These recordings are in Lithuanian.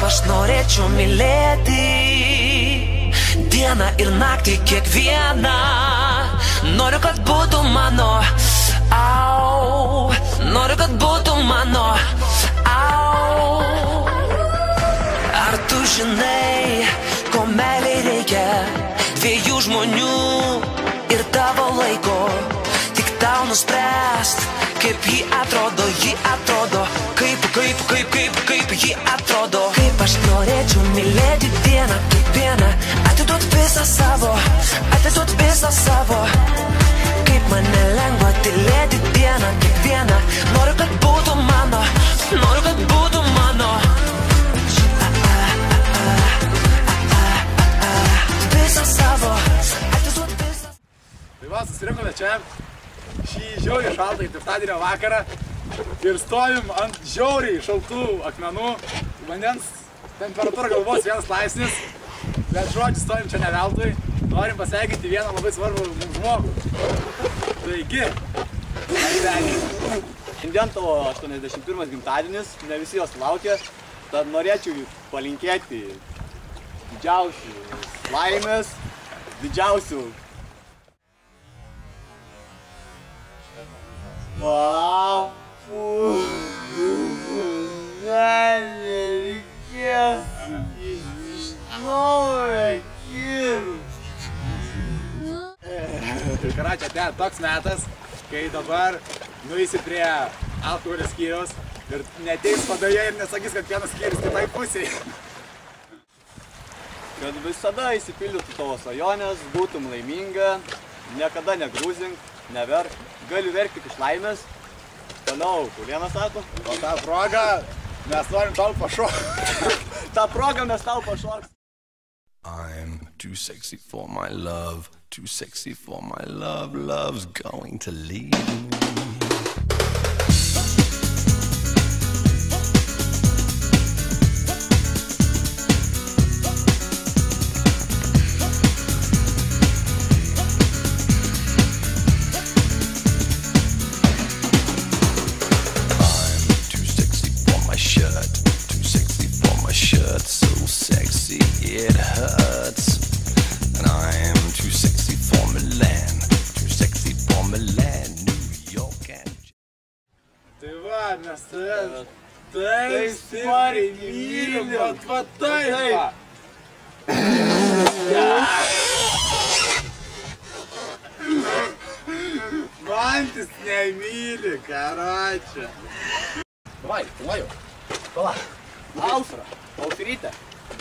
Kaip aš norėčiau mylėti Dieną ir naktį kiekvieną. Noriu, kad būtų mano Au. Noriu, kad būtų mano Au. Ar tu žinai, ko meiliai reikia Dviejų žmonių ir tavo laiko? Tik tau nuspręst, kaip ji atrodo, ji atrodo Kaip, kaip, kaip, kaip, ji atrodo. Kaip aš norėčiau mylėti dieną, kiekvieną Atiduot visą savo, atiduot visą savo. Kaip man nelengva tylėti dieną, kiekvieną Noriu, kad būtų mano, noriu, kad būtų mano. Visą savo, atiduot visą Tai va, susirinkome čia. Šį žiauriai šaltą ketvirtadienio vakarą ir stovim ant žiauriai šaltų akmenų. Vandens temperatūra galvos vienas laipsnis, bet žodžiu stovim čia ne veltui. Norim pasveikinti vieną labai svarbų mums žmogų. Taigi, asmenį. Šiandien tavo 81 gimtadienis, ne visi jos laukia, tad norėčiau palinkėti didžiausių laimės, didžiausių. Wow. Nereikės iš naujo Karačia, ten toks metas, kai dabar nueisi prie alkoholio skyriaus ir neteis padavėjai ir nesakys, kad vienas skyrius kitai pusiai. Kad visada įsipildytų tavo svajonės, būtum laiminga, niekada negrūzink, neverk, gali verkti iš laimės. Toliau, Kulienas sako, O tą progą mes norim tau pašokti. tą progą mes tau pašoks. I'm too sexy for my love, too sexy for my love, love's going to leave me. Shirt, so sexy it hurts. And I'm too sexy for Milan, too sexy for Milan, New York and Tai va, mes tave taip stipriai mylim, vat va taip. va. Mantis nemyli, karačia. Vai, vai. Pala. Ausra, ausrytė,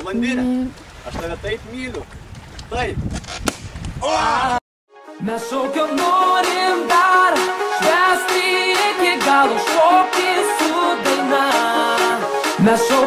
blandinė. Aš tave taip myliu. Taip. Mes šaukio norim dar švesti iki galo šokti su daina. Mes šaukio norim